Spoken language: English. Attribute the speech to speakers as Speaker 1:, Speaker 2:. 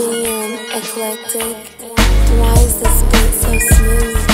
Speaker 1: DM eclectic. Why is this beat so smooth?